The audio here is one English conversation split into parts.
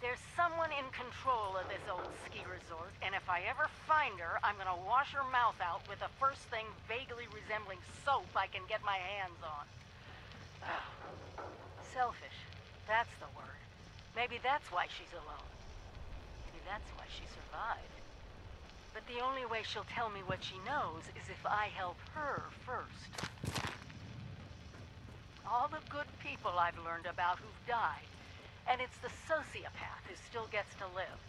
There's someone in control of this old ski resort, and if I ever find her, I'm gonna wash her mouth out with the first thing resembling soap I can get my hands on. Oh, selfish. That's the word. Maybe that's why she's alone. Maybe that's why she survived. But the only way she'll tell me what she knows is if I help her first. All the good people I've learned about who've died, and it's the sociopath who still gets to live.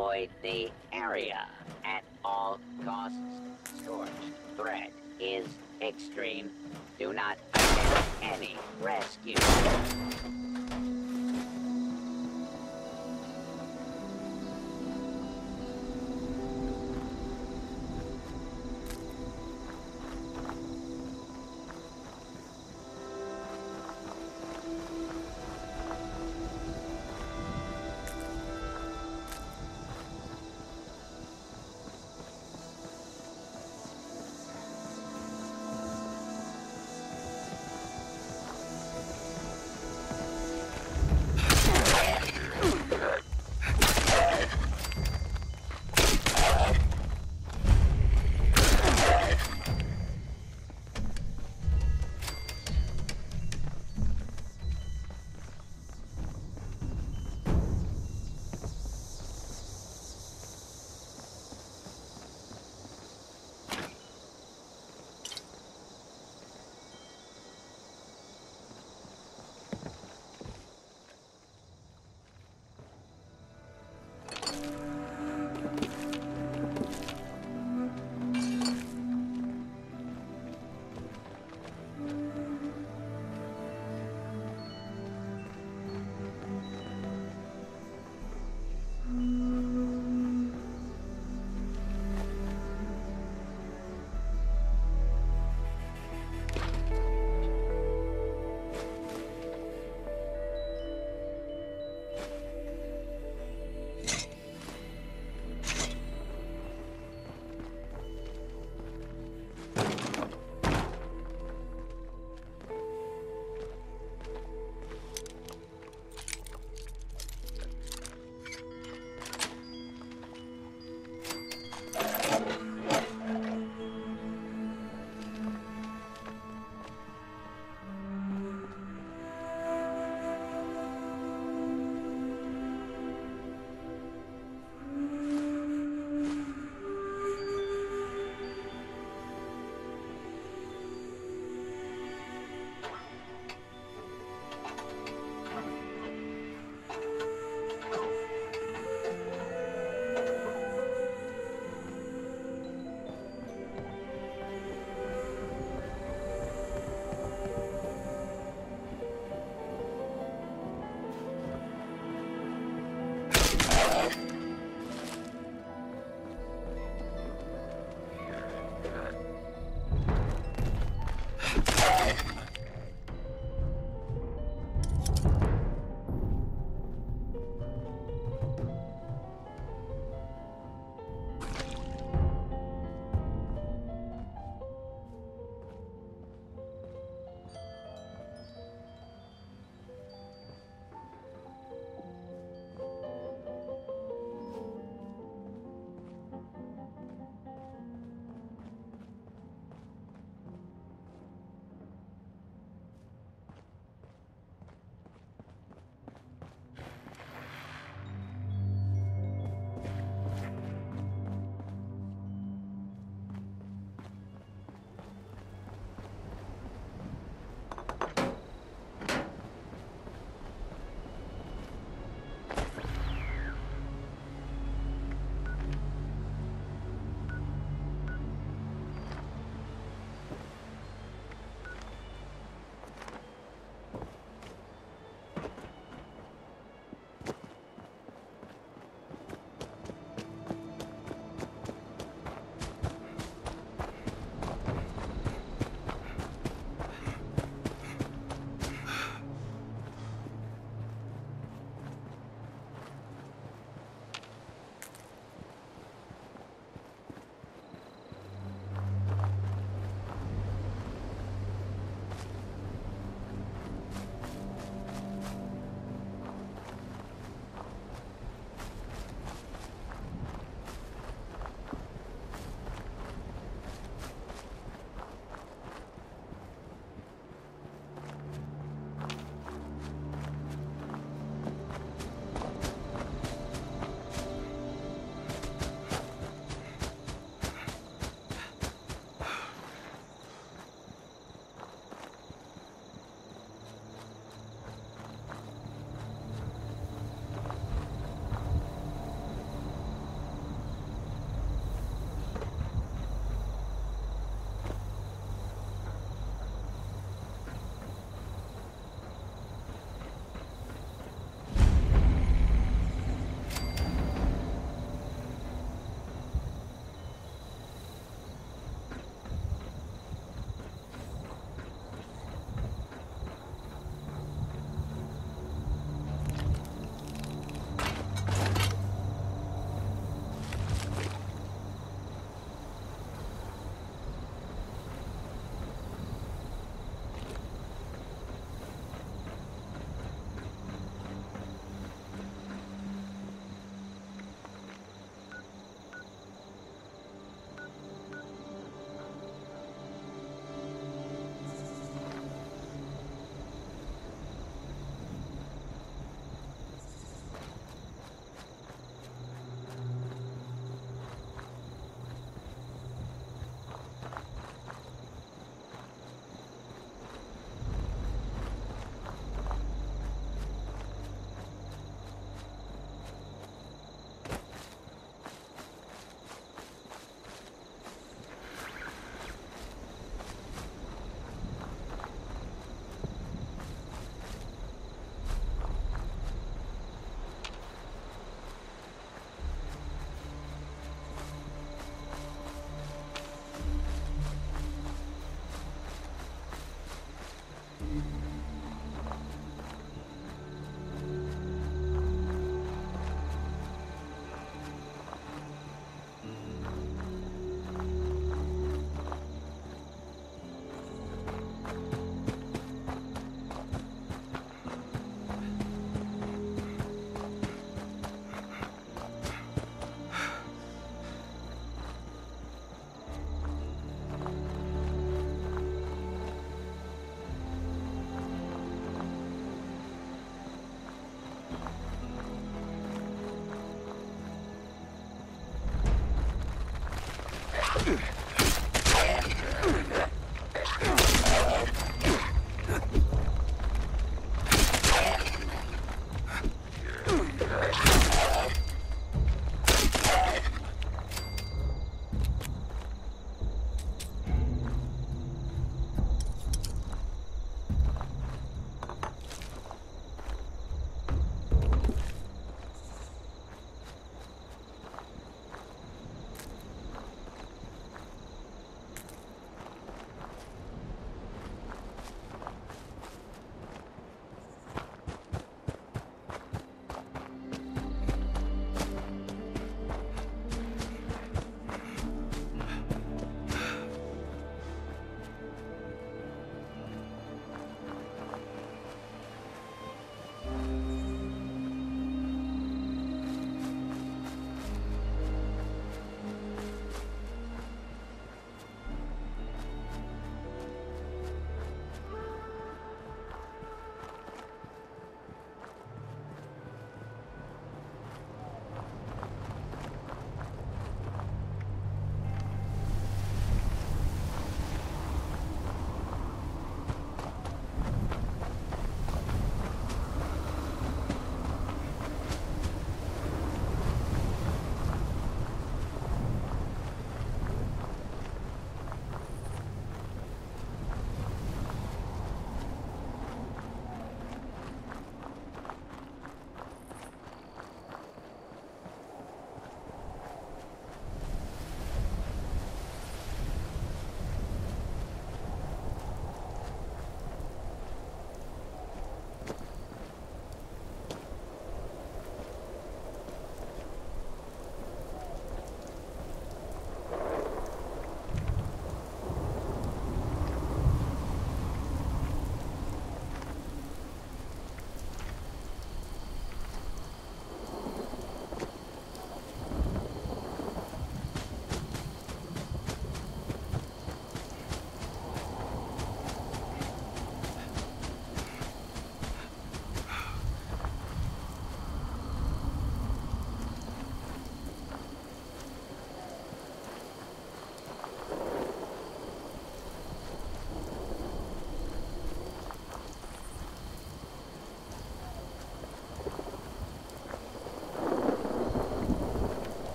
Avoid the area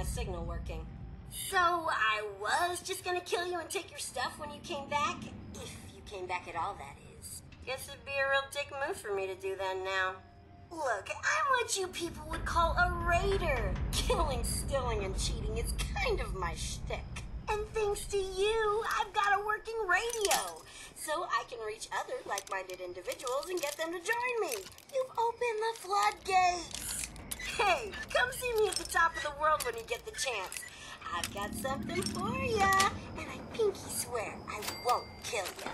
my signal working. So I was just gonna kill you and take your stuff when you came back. If you came back at all, that is. Guess it'd be a real dick move for me to do that now. Look, I'm what you people would call a raider. Killing, stealing, and cheating is kind of my shtick. And thanks to you, I've got a working radio. So I can reach other like-minded individuals and get them to join me. You've opened the floodgates. Hey, come see me at the top of the world when you get the chance. I've got something for ya, and I pinky swear I won't kill ya.